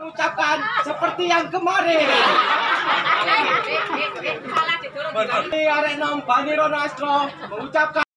mengucapkan seperti yang kemarin. Eh, eh, eh, Ini arek nom Bani Ronastro mengucapkan